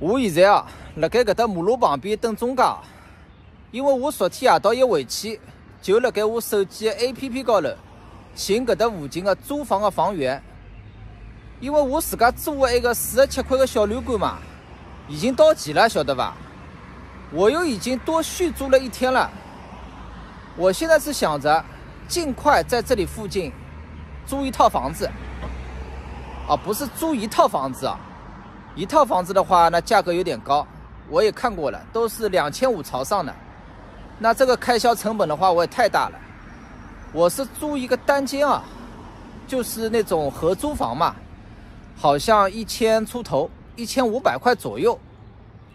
我现在啊，辣盖搿搭马路旁边等中介，因为我昨天夜到一回去，就辣盖我手机的 APP 高头寻搿搭附近的租房的房源。因为我自家租的一个四十七块的小旅馆嘛，已经到期了，晓得吧？我又已经多续租了一天了。我现在是想着尽快在这里附近租一套房子。啊，不是租一套房子啊。一套房子的话，那价格有点高，我也看过了，都是两千五朝上的。那这个开销成本的话，我也太大了。我是租一个单间啊，就是那种合租房嘛，好像一千出头，一千五百块左右。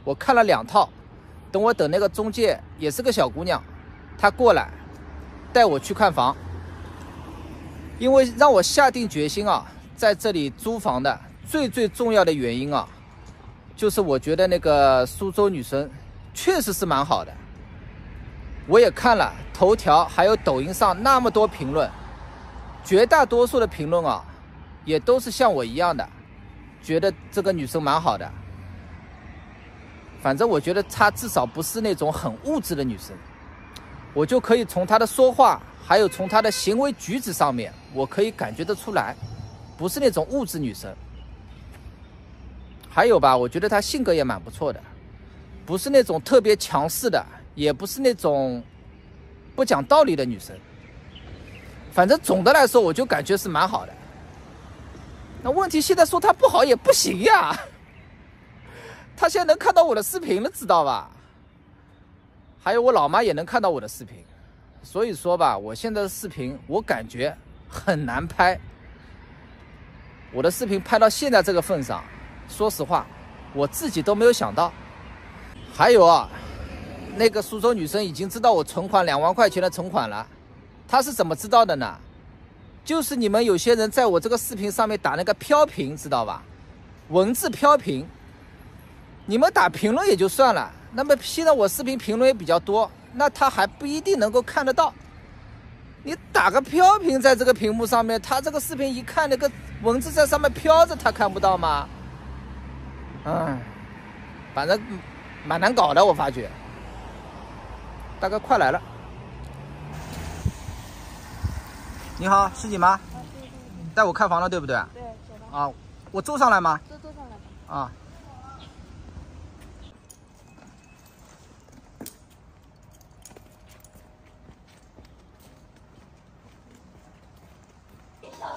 我看了两套，等我等那个中介也是个小姑娘，她过来带我去看房，因为让我下定决心啊，在这里租房的。最最重要的原因啊，就是我觉得那个苏州女生确实是蛮好的。我也看了头条还有抖音上那么多评论，绝大多数的评论啊，也都是像我一样的，觉得这个女生蛮好的。反正我觉得她至少不是那种很物质的女生，我就可以从她的说话，还有从她的行为举止上面，我可以感觉得出来，不是那种物质女生。还有吧，我觉得她性格也蛮不错的，不是那种特别强势的，也不是那种不讲道理的女生。反正总的来说，我就感觉是蛮好的。那问题现在说她不好也不行呀，她现在能看到我的视频了，知道吧？还有我老妈也能看到我的视频，所以说吧，我现在的视频我感觉很难拍。我的视频拍到现在这个份上。说实话，我自己都没有想到。还有啊，那个苏州女生已经知道我存款两万块钱的存款了，她是怎么知道的呢？就是你们有些人在我这个视频上面打那个飘屏，知道吧？文字飘屏，你们打评论也就算了，那么现在我视频评论也比较多，那他还不一定能够看得到。你打个飘屏在这个屏幕上面，他这个视频一看，那个文字在上面飘着，他看不到吗？嗯，反正蛮难搞的，我发觉。大哥，快来了。你好，是你吗？带我看房了，对不对？对，啊，我坐上来吗？坐坐上来吧。啊。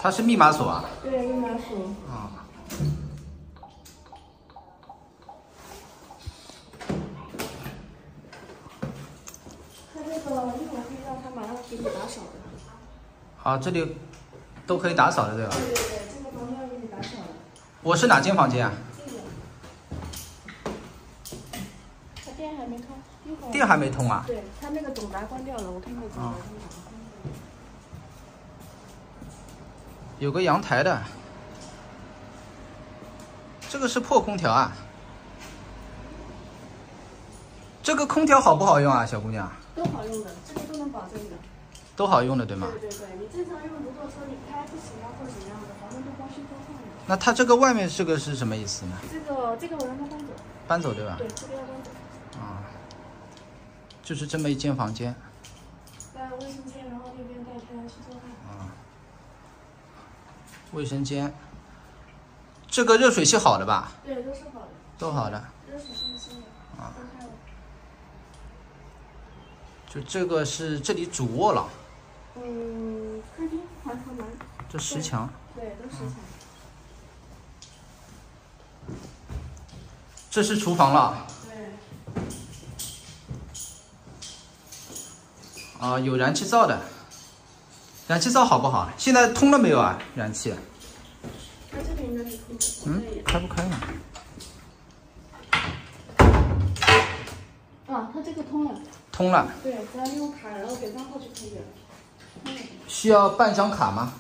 它是密码锁啊？对，密码锁。啊。给你打扫的。好，这里都可以打扫的，对吧？对对对，这个房间要给你打扫的。我是哪间房间啊？这个。他电还没通，一会儿。电还没通啊？对他那个总闸关掉了，我看看总闸关掉。有个阳台的，这个是破空调啊。这个空调好不好用啊，小姑娘？都好用的，这个都能保证的。都好用的，对吗？对对对，你正常用，如果说你开不行啊或者怎样的，反正都装修装上的。那它这个外面这个是什么意思呢？这个这个我让他搬走。搬走对吧？对，这个要搬走。啊，就是这么一间房间。在卫生间，然后那边带他去做饭。啊。卫生间。这个热水器好的吧？对，都是好的。都好的。热水器新的。啊。就这个是这里主卧了。嗯，客厅环河门。这石墙。对，都石墙。这是厨房了。对。啊，有燃气灶的。燃气灶好不好？现在通了没有啊？燃气。它这边应该是通的。嗯，开不开了？啊，它这个通了。通了。对，只要用卡，然后给账号就可以了。需要办张卡吗？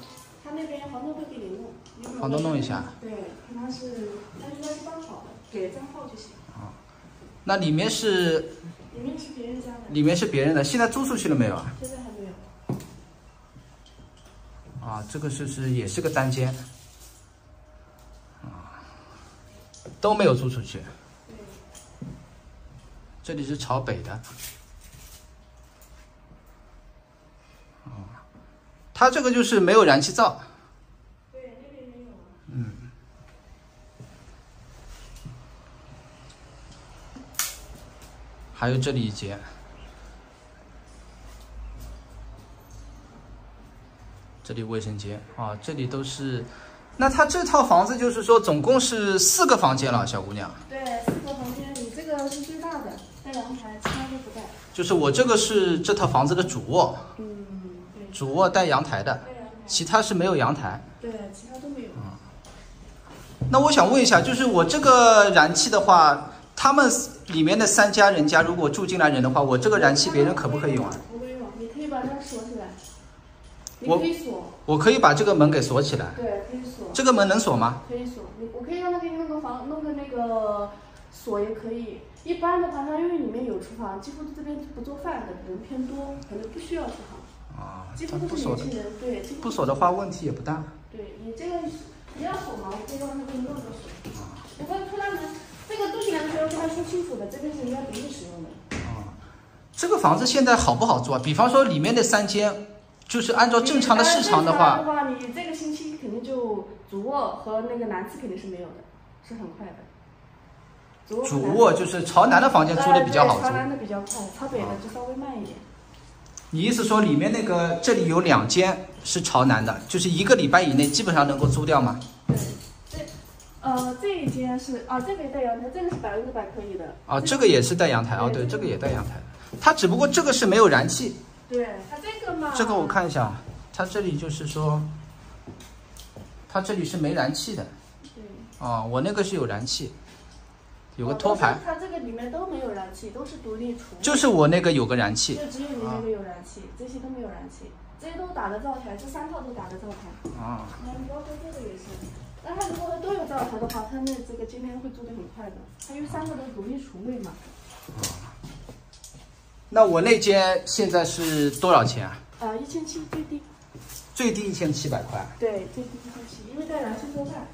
他那边房东会给你弄，房东弄一下。对，看他是，他应该是办好的，给账号就行。啊，那里面是？里面是别人家的。里面是别人的，现在租出去了没有啊？现在还没有。啊，这个是是也是个单间。啊，都没有租出去。对，这里是朝北的。它这个就是没有燃气灶。对，那边没有啊。嗯。还有这里一间。这里卫生间啊，这里都是。那他这套房子就是说，总共是四个房间了，小姑娘。对，四个房间，你这个是最大的，带阳台，其他都不带。就是我这个是这套房子的主卧。嗯，对。主卧带阳台的。其他是没有阳台。对，其他都没有。嗯。那我想问一下，就是我这个燃气的话，他们里面的三家人家如果住进来人的话，我这个燃气别人可不可以用啊？不可以用，你可以把它锁起来。我可以锁。我可以把这个门给锁起来。对，可以锁。这个门能锁吗？可以锁，你我可以让他给你弄个房，弄个那个锁也可以。一般的话，他因为里面有厨房，几乎这边不做饭的人偏多，可能不需要厨房。啊。几乎都是年轻人，对。不锁的话，问题也不大。对你这个你要锁嘛，我可以让他给你弄个锁。啊。不过这个东西呢，要跟他说清楚的，这边是人家独立使用的。啊。这个房子现在好不好做啊？比方说里面的三间。就是按照正常的市场的话，的话，你这个星期肯定就主卧和那个南次肯定是没有的，是很快的。主卧就是朝南的房间租的比较好朝南的比较快，朝北的就稍微慢一点。你意思说里面那个这里有两间是朝南的，就是一个礼拜以内基本上能够租掉吗？对，这呃这一间是啊，这个带阳台，这个是百分之百可以的。啊，这个也是带阳台啊，对，这个也带阳台，它只不过这个是没有燃气。对它这个嘛，这个我看一下，它这里就是说，它这里是没燃气的。对。啊，我那个是有燃气，有个托盘。它这个里面都没有燃气，都是独立厨。就是我那个有个燃气。就只有你那个有燃气，这些都没有燃气，这些都打的灶台，这三套都打的灶台。啊。那包括这个也是，那它如果都有灶台的话，它那这个今天会做的很快的，它因为三个都独立厨卫嘛。啊。那我那间现在是多少钱啊？啊，一千七最低。最低一千七百块。对，最低一千七，因为带燃气做饭，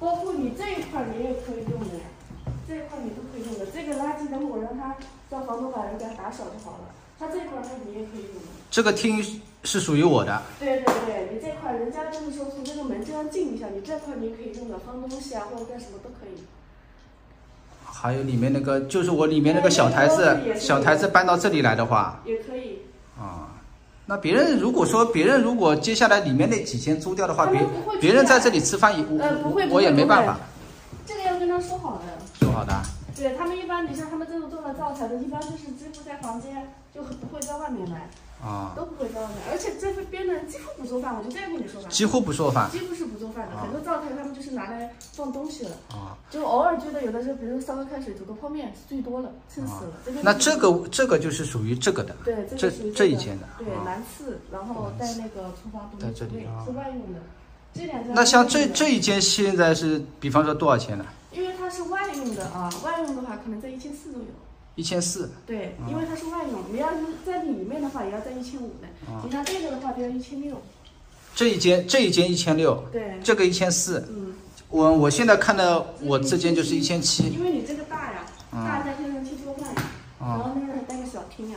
包括你这一块你也可以用的，这一块你都可以用的。这个垃圾等我让他叫房东把人给他打扫就好了。他这块他你也可以用的。这个厅是属于我的。对对对，你这块人家就是说从这个门这样进一下，你这块你可以用的，放东西啊或者干什么都可以。还有里面那个，就是我里面那个小台子，小台子搬到这里来的话，也可以。啊，那别人如果说别人如果接下来里面那几间租掉的话，别别人在这里吃饭，我我也没办法。这个要跟他说好的。说好的。对他们一般，你像他们这种做了灶台的，一般就是几乎在房间，就不会在外面来。啊，都不会在外面，而且这边的人几乎不做饭，我就这样跟你说吧。几乎不做饭。几乎是不做饭的，很多灶台他们就是拿来放东西了。啊。就偶尔觉得有的时候，比如烧个开水、煮个泡面是最多了，撑死了。那这个这个就是属于这个的。对，这这一间的。对，南次，然后带那个厨房独立厨卫，是外用的。这两间。那像这这一间现在是，比方说多少钱呢？它是外用的啊，外用的话可能在一千四左右。一千四，对，因为它是外用，你要是在里面的话，也要在一千五的。你像这个的话，就要一千六。这一间，这一间一千六。对。这个一千四。嗯。我我现在看的，我这间就是一千七。因为你这个大呀，大带天然气做饭，然后那个还带个小厅呀，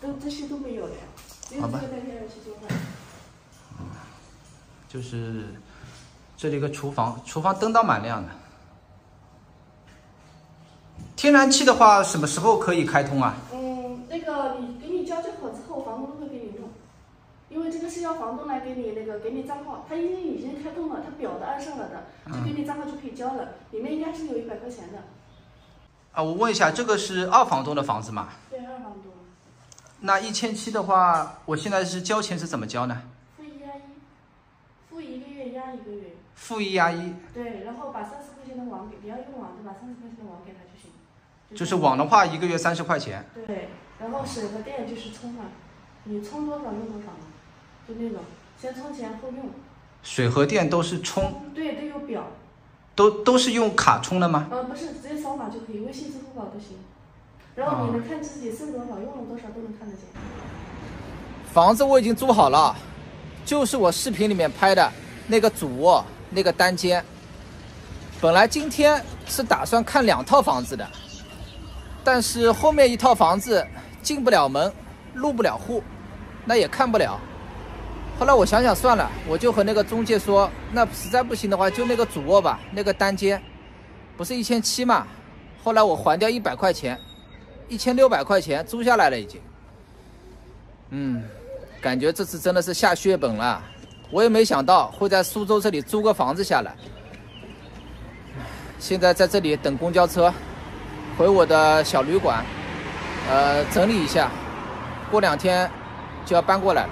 都这些都没有的呀，只有这个带天然气做饭。就是这里个厨房，厨房灯倒蛮亮的。天然气的话，什么时候可以开通啊？嗯，那个你给你交接好之后，房东都会给你用，因为这个是要房东来给你那个给你账号，他因为已经开通了，他表都按上了的，就给你账号就可以交了，里面应该是有一百块钱的。啊，我问一下，这个是二房东的房子吗？对，二房东。那一千七的话，我现在是交钱是怎么交呢？付一押一，付一个月押一个月。付一押一。对，然后把三十块钱的网给，你要用网就把三十块钱的网给他。就是网的话，一个月三十块钱。对，然后水和电就是充嘛，你充多少用多少嘛，就那种，先充钱后用。水和电都是充。对，都有表。都都是用卡充的吗？呃，不是，直接扫码就可以，微信、支付宝都行。然后你能看自己剩多少，用了多少都能看得见。房子我已经租好了，就是我视频里面拍的那个主卧那个单间。本来今天是打算看两套房子的。但是后面一套房子进不了门，入不了户，那也看不了。后来我想想算了，我就和那个中介说，那实在不行的话，就那个主卧吧，那个单间，不是一千七嘛？后来我还掉一百块钱，一千六百块钱租下来了已经。嗯，感觉这次真的是下血本了，我也没想到会在苏州这里租个房子下来。现在在这里等公交车，回我的小旅馆，呃，整理一下，过两天就要搬过来了。